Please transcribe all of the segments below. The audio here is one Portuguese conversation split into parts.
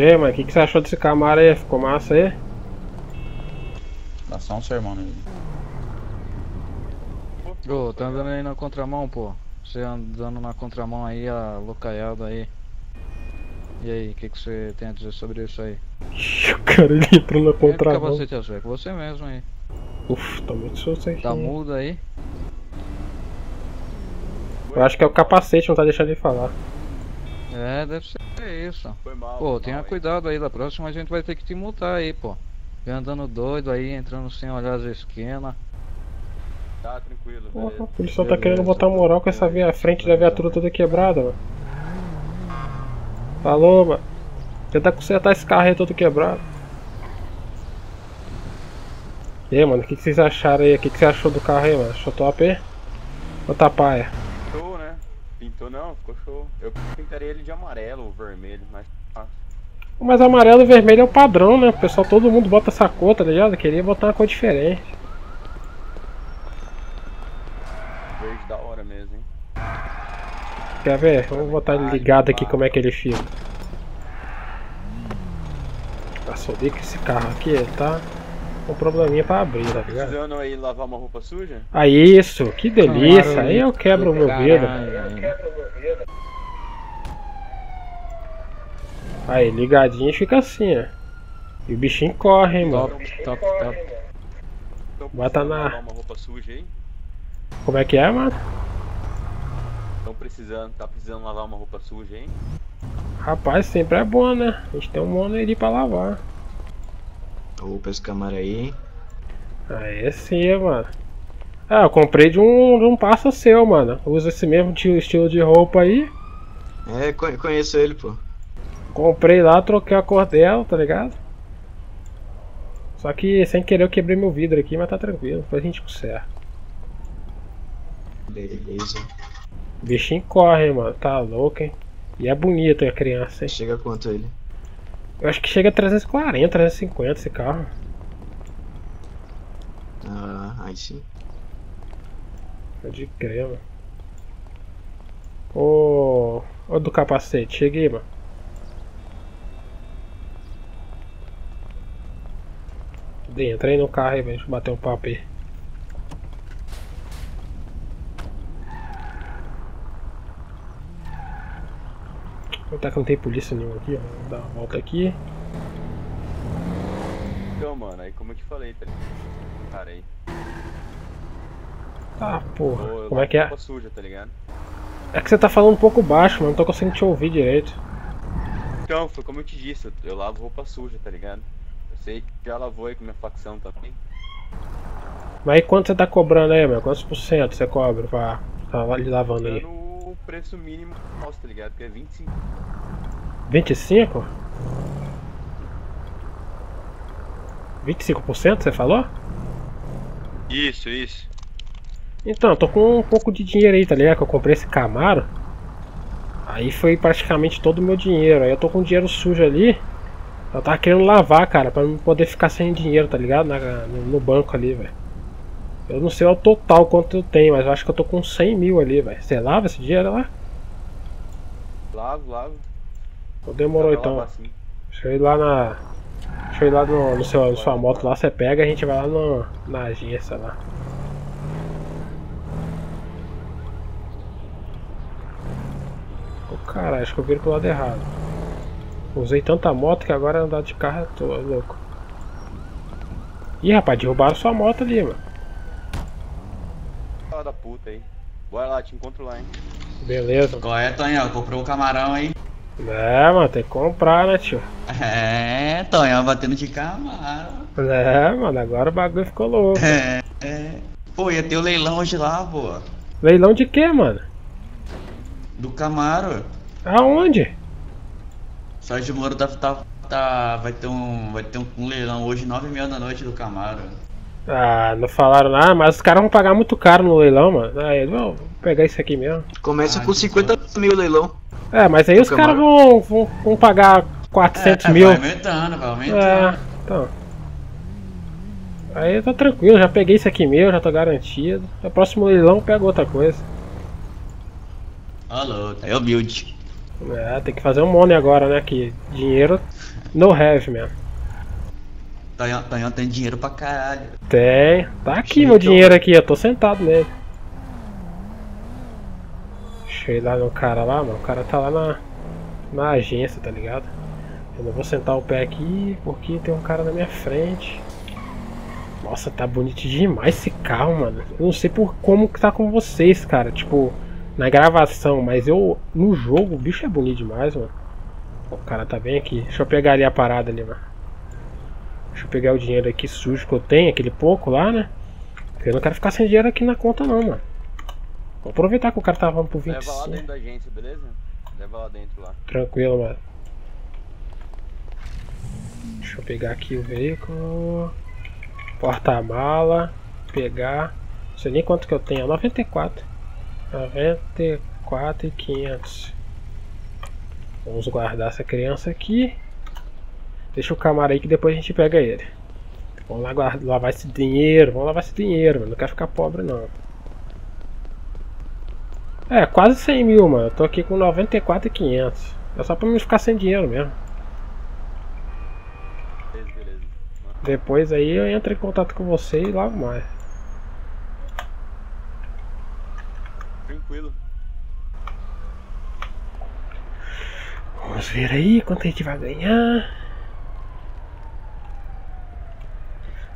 E aí, mano, o que, que você achou desse Camaro aí? Ficou massa aí? Dá só um sermão nele. Ô, tá andando aí na contramão, pô. Você andando na contramão aí, a locaiada aí. E aí, o que, que você tem a dizer sobre isso aí? O cara ele entrou na Quem é que contramão. capacete azul? É com você mesmo aí. Uf, tá muito susto aqui. Tá mudo aí? Eu acho que é o capacete, não tá deixando ele falar. É, deve ser isso. Foi mal. Pô, tenha cuidado aí, da próxima a gente vai ter que te multar aí, pô. Vem andando doido aí, entrando sem olhar as esquinas. Tá tranquilo, Porra, beleza. o policial tá querendo botar moral com essa via, a frente da viatura toda quebrada, mano. Falou, mano. Tenta consertar esse carro aí todo quebrado. E aí, mano, o que, que vocês acharam aí? O que, que você achou do carro aí, mano? Achou top aí? Ou tá paia? Pintou não, ficou show. Eu pintaria ele de amarelo ou vermelho, mas ah, Mas amarelo e vermelho é o padrão, né? O pessoal, todo mundo bota essa cor, tá ligado? Eu queria botar uma cor diferente. verde da hora mesmo, hein? Quer ver? Vamos botar ele ligado aqui como é que ele fica. Bem que esse carro aqui, ele tá com probleminha pra abrir, tá ligado? Precisando aí lavar uma roupa suja? Ah, isso, que delícia. Aí eu quebro o meu vidro. Caralho, Aí, ligadinho fica assim, ó. E o bichinho corre, hein, mano. Top, top, top. Então, Bota na- uma roupa suja aí? Como é que é, mano? Estão precisando, tá precisando lavar uma roupa suja aí? Rapaz, sempre é bom, né? A gente tem um mono ali pra lavar. Opa, esse câmara aí. Aí sim, mano. Ah, eu comprei de um, de um parça seu, mano. Usa esse mesmo estilo de roupa aí. É, co- conheço ele, pô. Comprei lá, troquei a cor dela, tá ligado? Só que sem querer eu quebrei meu vidro aqui, mas tá tranquilo. Depois a gente conserta. Beleza. O bichinho corre, mano. Tá louco, hein? E é bonito a criança, hein? Chega quanto ele? Eu acho que chega a 340, 350 esse carro. Ah, aí sim. Pode crer, mano. Ô. Ô do capacete, cheguei, mano. Entra aí no carro aí, velho. Deixa eu bater um papo aí. Aproveitar que não tem polícia nenhuma aqui, ó. Vou dar uma volta aqui. Então, mano, aí como eu te falei, tá ligado? Cara aí. Ah, porra. Ô, eu Como é que é? suja, tá ligado? É que você tá falando um pouco baixo, mano. Não tô conseguindo te ouvir direito. Então, foi como eu te disse, eu, eu lavo roupa suja, tá ligado? Eu sei que já lavou aí com minha facção também. Mas aí quanto você tá cobrando aí, meu? Quantos por cento você cobra pra tá lavando aí? Preço mínimo nosso, tá ligado? Que é 25. 25? 25% você falou? Isso, isso. Então, eu tô com um pouco de dinheiro aí, tá ligado? Que eu comprei esse Camaro. Aí foi praticamente todo o meu dinheiro. Aí eu tô com dinheiro sujo ali. Eu tava querendo lavar, cara, pra não poder ficar sem dinheiro, tá ligado? Na- no banco ali, velho. Eu não sei o total quanto eu tenho, mas eu acho que eu tô com 100 mil ali, velho. Você lava esse dinheiro lá? Lavo, lavo. Então demorou então. Deixa eu ir lá na. Deixa eu ir lá no, no seu, na sua moto lá, você pega e a gente vai lá no, na agência lá. Ô caralho, acho que eu viro pro lado errado. Usei tanta moto que agora andar de carro eu tô louco. Ih rapaz, derrubaram sua moto ali, mano. Fala da puta aí. Bora lá, te encontro lá, hein? Beleza. Qual é, Tonhão? Comprou um camarão aí? É, mano, tem que comprar, né, tio? É, Tonhão batendo de camarão. É, mano, agora o bagulho ficou louco. É, é. Pô, ia ter o leilão hoje lá, pô. Leilão de quê, mano? Do Camaro. Aonde? Sérgio Moro tá, tá, tá- vai ter um, vai ter um, um leilão hoje, nove e meia da noite do Camaro. Ah, não falaram nada, mas os caras vão pagar muito caro no leilão, mano. Aí, vou pegar isso aqui mesmo. Começa Ah, com que 50 mil leilão. É, mas aí os caras vão, vão, vão pagar 400 é, mil. Vai aumentando, vai É, aumentando. então. Aí tá tranquilo, já peguei isso aqui meu, já tô garantido. No próximo leilão eu pego outra coisa. Aí é o build. É, tem que fazer um money agora, né? Que dinheiro no have mesmo. Tonhão tem dinheiro pra caralho. Tem. Tá aqui Cheio meu dinheiro aqui, eu tô sentado nele. Deixa eu ir lá no cara lá, mano. O cara tá lá na, na agência, tá ligado? Eu não vou sentar o pé aqui porque tem um cara na minha frente. Nossa, tá bonito demais esse carro, mano. Eu não sei por como que tá com vocês, cara. Tipo, na gravação, mas eu. No jogo, o bicho é bonito demais, mano. O cara tá bem aqui. Deixa eu pegar ali a parada ali, mano. Deixa eu pegar o dinheiro aqui sujo que eu tenho, aquele pouco lá, né? Porque eu não quero ficar sem dinheiro aqui na conta não, mano. Vou aproveitar que o cara tava falando por Leva lá 25. dentro da agência, beleza? Leva lá dentro lá. Tranquilo, mano. Deixa eu pegar aqui o veículo. Porta-mala. Pegar. Não sei nem quanto que eu tenho. 94. 94 e 500. Vamos guardar essa criança aqui. Deixa o camarada aí que depois a gente pega ele. Vamos lá lavar esse dinheiro. Vamos lavar esse dinheiro, mano. Não quero ficar pobre não. É, quase 100 mil, mano. Eu tô aqui com 94 e 500. É só pra não ficar sem dinheiro mesmo. Beleza, beleza. Depois aí eu entro em contato com você e logo mais. Tranquilo. Vamos ver aí quanto a gente vai ganhar.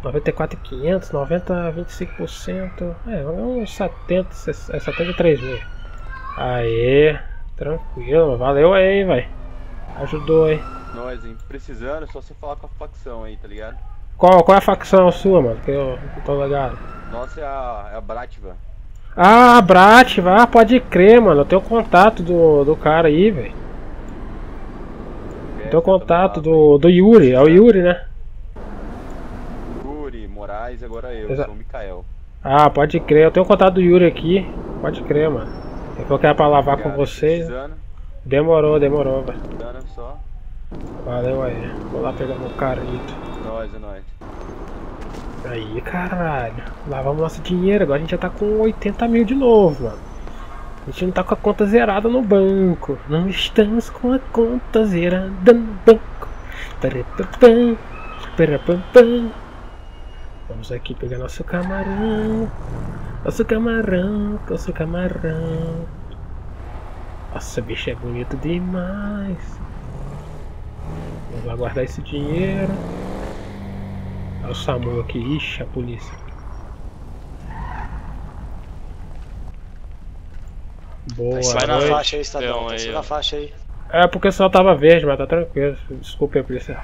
94,500, 90, 25%. É, vamos ganhar uns 70, é 73 mil. Aê, tranquilo, valeu aí, velho. Ajudou aí. Nós, hein? Precisando, é só você falar com a facção aí, tá ligado? Qual, qual é a facção sua, mano? Que eu não tô ligado. Nossa é a, é a Bratva. Ah, Brativa, ah, pode crer, mano. Eu tenho contato do, do cara aí, velho. Tenho contato do, do Yuri, é o Yuri, né? Agora eu, Exa- sou o Mikael. Ah, pode crer. Eu tenho contato do Yuri aqui. Pode crer, mano. Eu vou querer pra lavar com Cara, vocês. Demorou, demorou, velho. Valeu aí. Vou lá pegar meu carito. Nós, é nós. Aí, caralho. Lavamos nosso dinheiro. Agora a gente já tá com 80 mil de novo, mano. A gente não tá com a conta zerada no banco. Não estamos com a conta zerada no banco. Parapapam, parapapam. Vamos aqui pegar nosso camarão. Nosso camarão, nosso camarão. Nossa, bicho é bonito demais. Vamos lá guardar esse dinheiro. Olha o Samu aqui, ixi, a polícia. Boa Vai na faixa aí, Estadão. Então, aí, ser ó. na faixa aí. É porque só tava verde, mas tá tranquilo. Desculpa aí, polícia.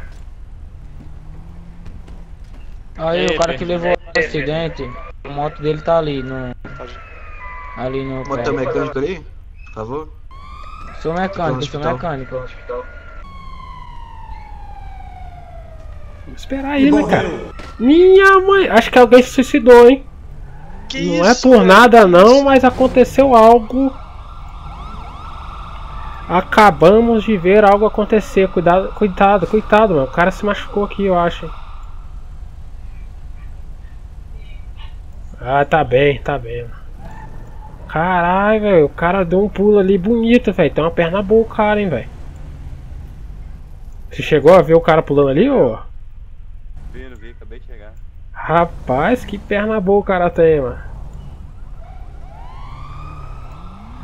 Aí, Ei, o cara que levou o acidente, a moto dele tá ali, no. Ali no. Bota o pé. mecânico ali, por favor. Sou mecânico, sou mecânico. Vamos esperar aí, né, cara? Minha mãe! Acho que alguém se suicidou, hein? Que não é isso, por velho? nada não, mas aconteceu algo. Acabamos de ver algo acontecer. Cuidado, cuidado, cuidado, mano. O cara se machucou aqui, eu acho. Ah, tá bem, tá bem. Caralho, velho. O cara deu um pulo ali bonito, velho. Tem uma perna boa o cara, hein, velho. Você chegou a ver o cara pulando ali, ô? Vendo, vi, acabei de chegar. Rapaz, que perna boa o cara tem, mano.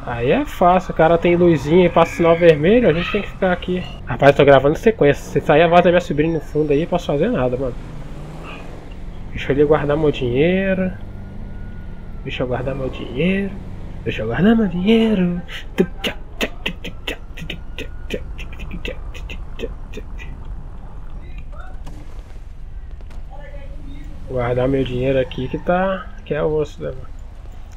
Aí é fácil, o cara tem luzinha e passa sinal vermelho, a gente tem que ficar aqui. Rapaz, eu tô gravando sequência. Se sair a voz da minha sobrinha no fundo aí, eu posso fazer nada, mano. Deixa eu ali guardar meu dinheiro. Deixa eu guardar meu dinheiro. Deixa eu guardar meu dinheiro. Guardar meu dinheiro aqui que tá. que é o osso, né, mano?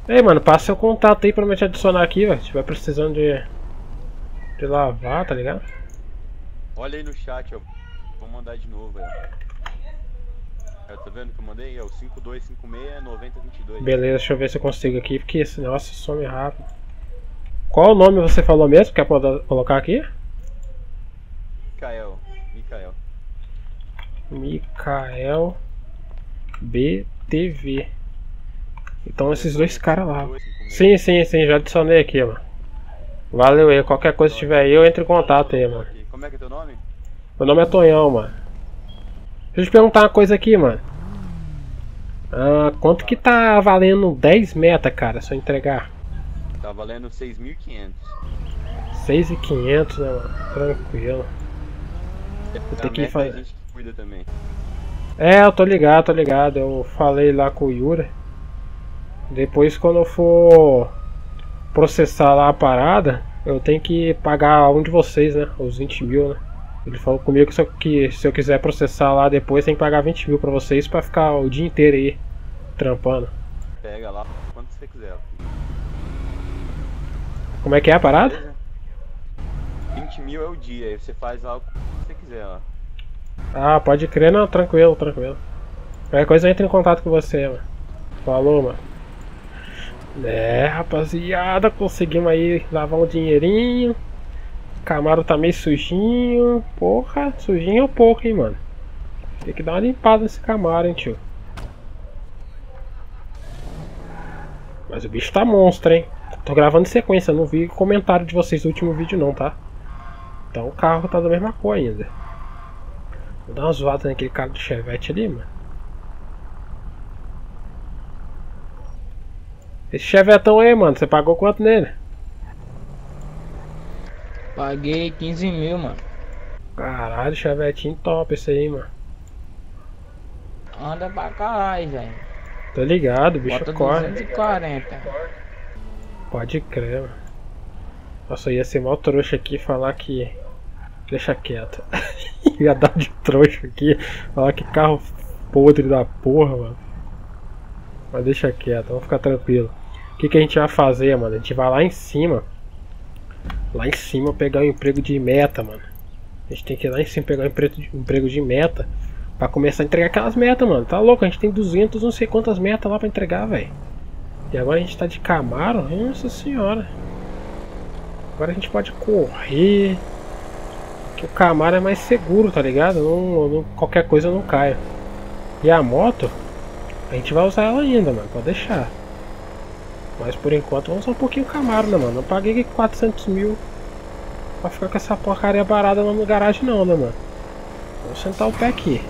Ei, mano, passa seu contato aí pra me te adicionar aqui, velho. Se tiver precisando de. de lavar, tá ligado? Olha aí no chat, ó. Vou mandar de novo, velho. É, tá vendo que eu mandei? É o 5256-9022. Beleza, deixa eu ver se eu consigo aqui, porque esse negócio some rápido. Qual o nome você falou mesmo? Quer poder colocar aqui? Mikael. Mikael. Mikael BTV. Então esses dois caras lá. 5256. Sim, sim, sim, já adicionei aqui, mano. Valeu aí, qualquer coisa que tiver aí, eu entro em contato aí, mano. Como é que é teu nome? Meu nome é Tonhão, mano. Deixa eu te perguntar uma coisa aqui, mano. Ah, quanto que tá valendo 10 meta, cara, se eu entregar? Tá valendo 6.500. 6,500, né, mano? Tranquilo. A ter que meta fazer- A gente cuida também. É, eu tô ligado, tô ligado. Eu falei lá com o Yura. Depois, quando eu for processar lá a parada, eu tenho que pagar um de vocês, né? Os 20 mil, né? Ele falou comigo que se eu, que se eu quiser processar lá depois, tem que pagar 20 mil pra vocês pra ficar o dia inteiro aí trampando. Pega lá quanto você quiser. Como é que é a parada? Beleza? 20 mil é o dia, aí você faz lá o que você quiser lá. Ah, pode crer, não, tranquilo, tranquilo. Qualquer coisa eu entro em contato com você, mano. Falou, mano. É, rapaziada, conseguimos aí lavar um dinheirinho. Camaro tá meio sujinho. Porra, sujinho é pouco, hein, mano. Tem que dar uma limpada nesse Camaro, hein, tio. Mas o bicho tá monstro, hein. Tô gravando em sequência, não vi comentário de vocês no último vídeo não, tá? Então o carro tá da mesma cor ainda. Vou dar uma zoada naquele cara do Chevette ali, mano. Esse Chevetão aí, mano, você pagou quanto nele? Paguei 15 mil, mano. Caralho, Chevetinho top esse aí, mano. Anda pra caralho, velho. Tô ligado, o bicho Bota corre. 240. Pode crer, mano. Nossa, eu ia ser mal trouxa aqui e falar que. Deixa quieto. ia dar de trouxa aqui. Falar que carro podre da porra, mano. Mas deixa quieto, vamos ficar tranquilo. O que, que a gente vai fazer, mano? A gente vai lá em cima. Lá em cima pegar um emprego de meta, mano. A gente tem que ir lá em cima pegar um emprego de, meta. Pra começar a entregar aquelas metas, mano. Tá louco? A gente tem 200, não sei quantas metas lá pra entregar, velho. E agora a gente tá de Camaro, nossa senhora. Agora a gente pode correr. Que o Camaro é mais seguro, tá ligado? Não, não- qualquer coisa eu não caio. E a moto, a gente vai usar ela ainda, mano. Pode deixar. Mas por enquanto vamos usar um pouquinho Camaro, né, mano? Não paguei aqui 400 mil pra ficar com essa porcaria parada lá no garagem, não, né, mano? Vamos sentar o pé aqui.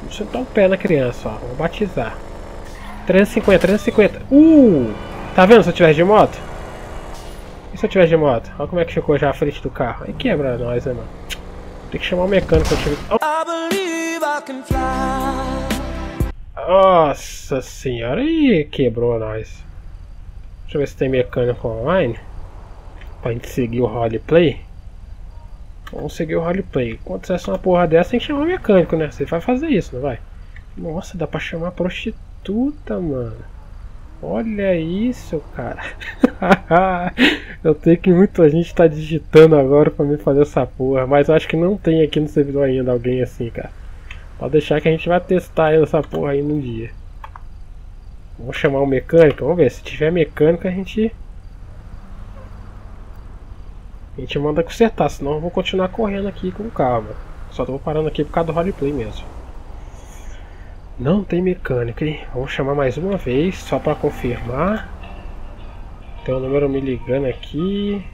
Vamos sentar o pé na criança, ó. Vamos batizar. 350, 350. Uh! Tá vendo se eu tivesse de moto? E se eu tivesse de moto? Olha como é que ficou já a frente do carro. Aí quebra nós, né, mano? Tem que chamar o mecânico pra tirar. Nossa senhora, aí quebrou nós. Deixa eu ver se tem mecânico online. Pra gente seguir o roleplay. Vamos seguir o roleplay. Quando você uma porra dessa, tem que chamar mecânico, né? Você vai fazer isso, não vai? Nossa, dá pra chamar prostituta, mano. Olha isso, cara. eu tenho que muita gente tá digitando agora pra me fazer essa porra. Mas acho que não tem aqui no servidor ainda alguém assim, cara. Pode deixar que a gente vai testar essa porra aí num dia. Vamos chamar o mecânico. Vamos ver. Se tiver mecânico, a gente. A gente manda consertar. Senão eu vou continuar correndo aqui com mano. Só tô parando aqui por causa do roleplay mesmo. Não tem mecânica, hein? Vamos chamar mais uma vez, só para confirmar. Tem um número me ligando aqui.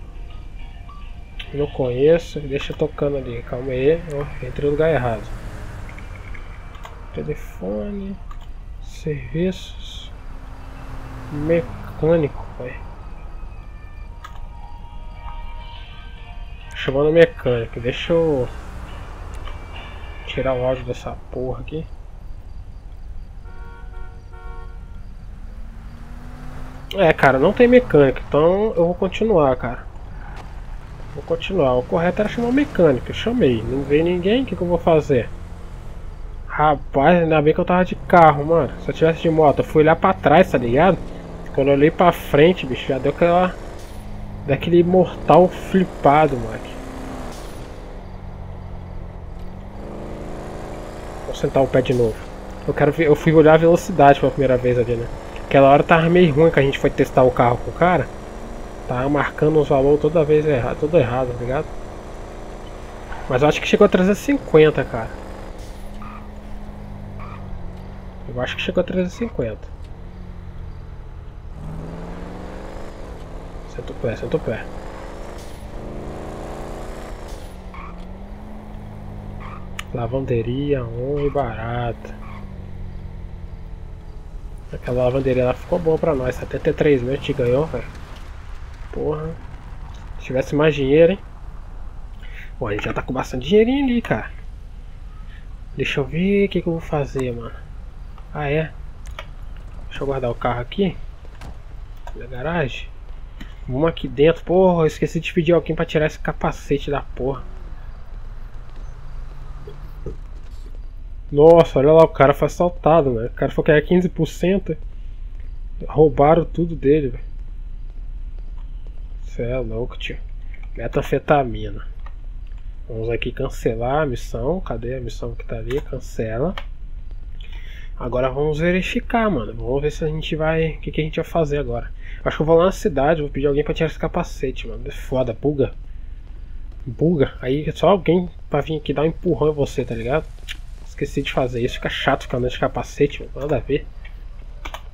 Não conheço, deixa tocando ali, calma aí. Oh, entrei no lugar errado. Telefone, serviços, mecânico, vai. Chamando mecânico, deixa eu tirar o áudio dessa porra aqui. É, cara, não tem mecânica, então eu vou continuar, cara. Vou continuar. O correto era chamar o mecânico. Eu chamei. Não veio ninguém, o que, que eu vou fazer? Rapaz, ainda bem que eu tava de carro, mano. Se eu tivesse de moto, eu fui olhar pra trás, tá ligado? Quando eu olhei pra frente, bicho, já deu aquela. Daquele mortal flipado, moleque. Vou sentar o pé de novo. Eu quero ver. Eu fui olhar a velocidade pela primeira vez ali, né? Aquela hora tava meio ruim que a gente foi testar o carro com o cara. Tava marcando os valores toda vez errado, tudo errado, tá ligado? Mas eu acho que chegou a 350, cara. Eu acho que chegou a 350. Senta o pé, senta o pé. Lavanderia, on e barata. Aquela lavanderia lá ficou boa pra nós. 73 mil a gente ganhou, velho. Porra. Se tivesse mais dinheiro, hein? Bom, a gente já tá com bastante dinheirinho ali, cara. Deixa eu ver o que, que eu vou fazer, mano. Ah, é? Deixa eu guardar o carro aqui. Na garagem. Vamos aqui dentro. Porra, eu esqueci de pedir alguém pra tirar esse capacete da porra. Nossa, olha lá, o cara foi assaltado, velho. O cara foi ganhar 15%. Roubaram tudo dele, velho. Você é louco, tio. Metanfetamina. Vamos aqui cancelar a missão. Cadê a missão que tá ali? Cancela. Agora vamos verificar, mano. Vamos ver se a gente vai. O que, que a gente vai fazer agora? Acho que eu vou lá na cidade, vou pedir alguém pra tirar esse capacete, mano. É foda, buga. Buga. Aí é só alguém pra vir aqui dar um empurrão em você, tá ligado? Esqueci de fazer isso. Fica chato ficar andando de capacete, mano. Nada a ver.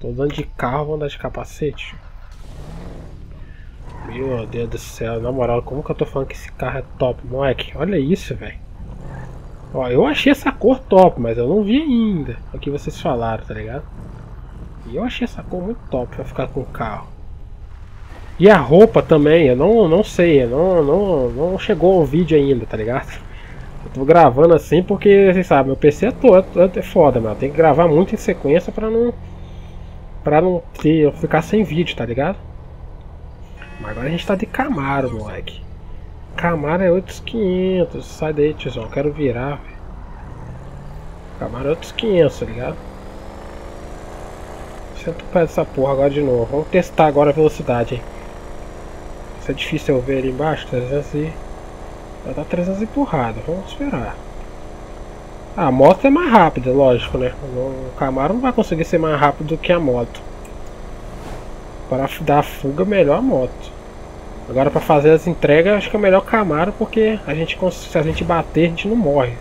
Tô andando de carro, vou andar de capacete. Meu Deus do céu, na moral, como que eu tô falando que esse carro é top, moleque? Olha isso, velho. Ó, eu achei essa cor top, mas eu não vi ainda o que vocês falaram, tá ligado? E eu achei essa cor muito top pra ficar com o carro. E a roupa também, eu não, não sei, não, não, não chegou o vídeo ainda, tá ligado? Eu tô gravando assim porque, vocês sabem, meu PC é todo, é foda, mano. Tem que gravar muito em sequência pra não. Pra não ter, ficar sem vídeo, tá ligado? Mas agora a gente tá de Camaro, moleque. Camaro é outros 500. Sai daí, tiozão. Eu quero virar. Camaro é outros 500, tá ligado? Senta o pé dessa porra agora de novo. Vamos testar agora a velocidade, hein. Isso é difícil eu ver ali embaixo. 300 e... Já tá 300 empurrado. Vamos esperar. Ah, a moto é mais rápida, lógico, né? O Camaro não vai conseguir ser mais rápido do que a moto. Para dar fuga, melhor a moto. Agora para fazer as entregas, acho que é melhor Camaro, porque a gente se a gente bater, a gente não morre.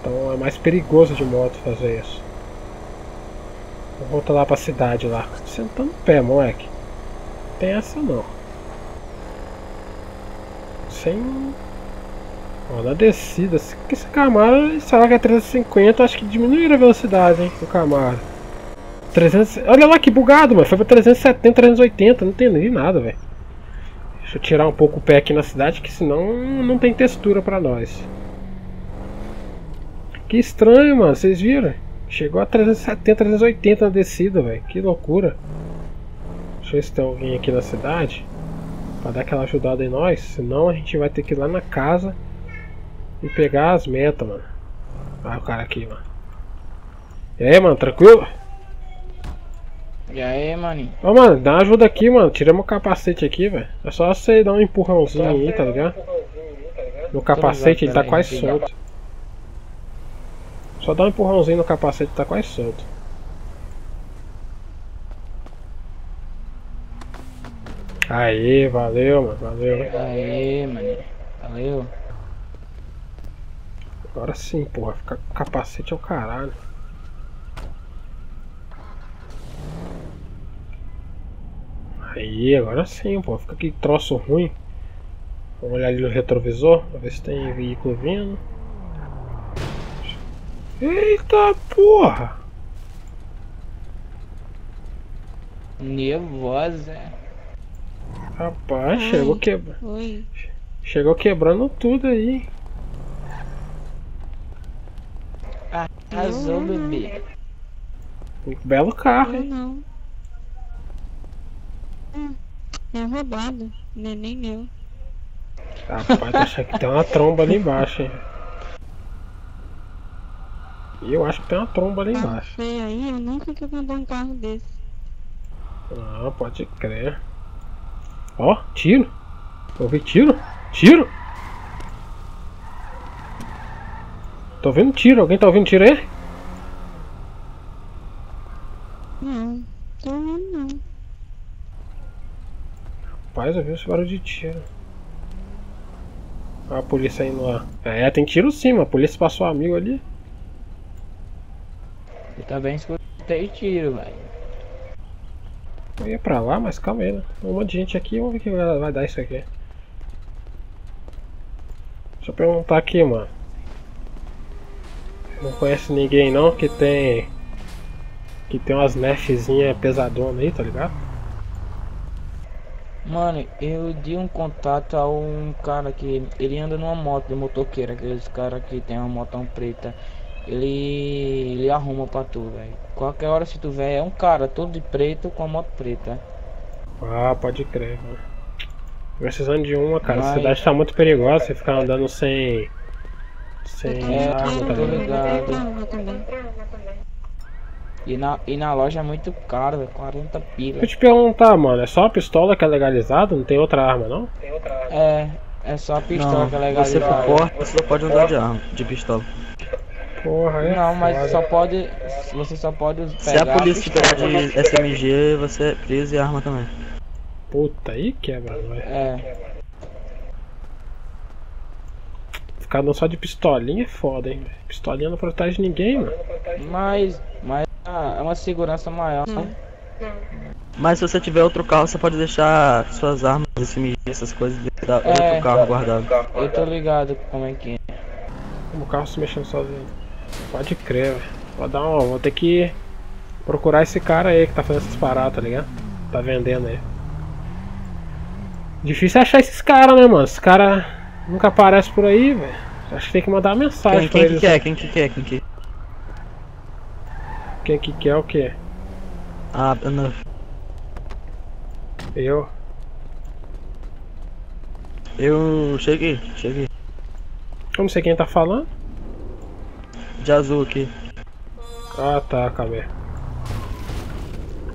Então é mais perigoso de moto fazer isso. Vou voltar lá pra cidade lá. Sentando o pé, moleque. Não tem essa não. Sem. Ó, na descida. Que esse Camaro, será que é 350? Acho que diminuir a velocidade, hein, do Camaro. 300... Olha lá que bugado, mano. Foi pra 370, 380. Não tem nem nada, velho. Deixa eu tirar um pouco o pé aqui na cidade, que senão não tem textura pra nós. Que estranho, mano. Vocês viram? Chegou a 370, 380 na descida, velho. Que loucura. Deixa eu ver se tem alguém aqui na cidade. Pra dar aquela ajudada em nós. Senão a gente vai ter que ir lá na casa e pegar as metas, mano. Olha o cara aqui, mano. E aí, mano, tranquilo? E aí, maninho? Ô, mano, dá uma ajuda aqui, mano. Tiramos o capacete aqui, velho. É só você dar um empurrãozinho aí, tá ligado? No capacete ele tá quase solto. Só dá um empurrãozinho no capacete, tá quase solto. Aí, valeu, mano, valeu. Aí, maninho? Valeu? Agora sim, porra, ficar com capacete é o caralho. Aí, agora sim, pô, fica que troço ruim. Vamos olhar ali no retrovisor, pra ver se tem veículo vindo. Eita porra! Nervosa. Rapaz, chegou, que... Oi. chegou quebrando tudo aí. Arrasou, bebê. Um belo carro, hein? não. É, é roubado. Não é nem meu. Rapaz, achando que tem uma tromba ali embaixo, hein? Eu acho que tem uma tromba ali Carro embaixo. feio aí, eu nunca que mandar um carro desse. Ah, pode crer. Ó, tiro. Ouvi tiro? Tiro? Tô ouvindo tiro. Alguém tá ouvindo tiro aí? Não, tô vendo não. Rapaz, eu vi esse barulho de tiro. Olha a polícia indo lá. É, tem tiro sim, a polícia passou amigo ali. Eu também escutei tiro, velho. Eu ia pra lá, mas calma aí, né? Tem um monte de gente aqui, vamos ver o que vai dar isso aqui. Deixa eu perguntar aqui, mano. Não conhece ninguém não que tem. Que tem umas nefzinhas pesadonas aí, tá ligado? Mano, eu dei um contato a um cara que ele anda numa moto de motoqueiro, aqueles caras que tem uma motão preta. Ele ele arruma pra tu, velho. Qualquer hora se tu ver, é um cara todo de preto com a moto preta. Ah, pode crer, mano. Precisando de uma, cara. A Mas- cidade tá muito perigosa, você ficar andando sem. Sem É, arma, tá tô ligado? Arma. E na, e na loja é muito caro, velho. 40 pila. Deixa eu te perguntar, mano, é só a pistola que é legalizada? Não tem outra arma, não? É, é só a pistola Não, que é você for legalizada. forte, você só pode andar de arma, de pistola. Porra, é Não, mas foda. só pode. Você só pode Se pegar a polícia te pegar de SMG, você é preso e arma também. Puta, aí quebra, velho. É, Ficar andando só de pistolinha é foda, hein? Pistolinha não protege ninguém, mano. mas. Mas ah, é uma segurança maior. Não. Mas se você tiver outro carro, você pode deixar suas armas, SMG, essas coisas dentro da É. outro carro guardado. Eu tô ligado como é que é. O carro se mexendo sozinho. Pode crer, velho. Vou dar uma. Vou ter que procurar esse cara aí que tá fazendo essas paradas, tá ligado? Tá vendendo aí. Difícil é achar esses caras, né, mano? Esses caras nunca aparecem por aí, velho. Acho que tem que mandar uma mensagem Quem, pra quem que eles. quer? Quem que quer? Quem que Quem que quer o quê? Ah, não. Eu? Eu cheguei, cheguei. Não sei quem tá falando. De azul aqui. Ah tá, aí.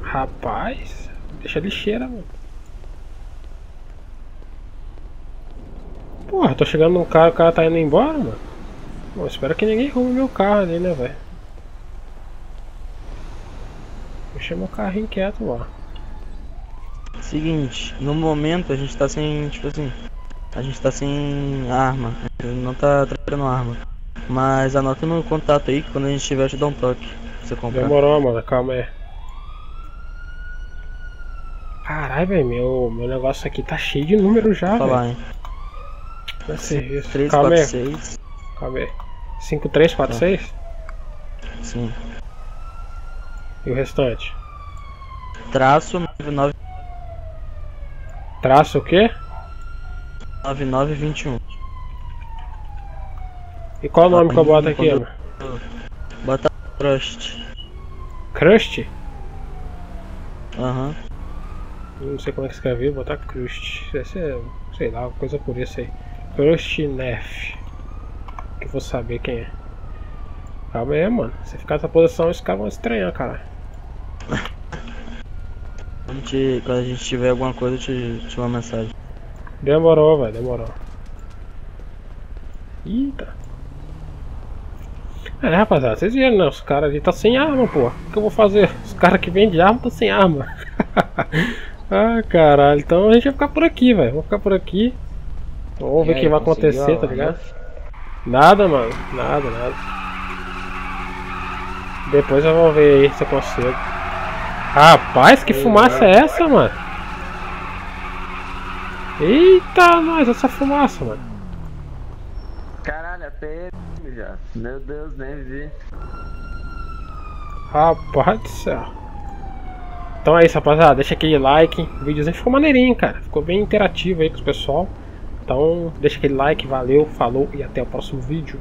Rapaz, deixa lixeira, mano. Porra, tô chegando num carro, o cara tá indo embora, mano. Pô, espero que ninguém roube meu carro ali, né, velho? Deixa meu carrinho quieto lá. Seguinte, no momento a gente tá sem, tipo assim, a gente tá sem arma, não tá trocando arma. Mas anota no contato aí que quando a gente tiver eu te dou um toque pra você comprar. Demorou, mano, calma aí. Caralho, velho, meu, meu negócio aqui tá cheio de número já, Vou falar, velho. hein? Serviço. 3, Calma 4, aí, 6. calma aí. 5346? Sim. E o restante? Traço 99, Traço o quê? 9921. E qual o nome que eu boto aqui, mano? Bota Trust. Crust? Aham. Não sei como é que escrevi, vou botar Crust. Deve ser, sei lá, uma coisa por isso aí. Crust Nef. Que eu vou saber quem é. Calma aí, mano. Se ficar nessa posição, os caras vão estranhar, cara. Quando, a gente- quando a gente tiver alguma coisa, eu te, te mando mensagem. Demorou, velho, demorou. Eita. É, rapaziada, vocês viram, né? Os caras ali tá sem arma, pô. O que eu vou fazer? Os caras que vendem arma tá sem arma. ah, caralho. Então a gente vai ficar por aqui, velho. Vamos ficar por aqui. Vamos ver o que vai acontecer, tá ligado? Nada, mano. Nada, nada. Depois eu vou ver aí se eu consigo. Rapaz, que fumaça é essa, mano? Eita, nós, essa fumaça, mano. Caralho, é PM já. Meu Deus, nem vi. Rapaz do céu. Então é isso, rapaziada. Deixa aquele like. O videozinho ficou maneirinho, cara. Ficou bem interativo aí com o pessoal. Então, deixa aquele like. Valeu, falou e até o próximo vídeo.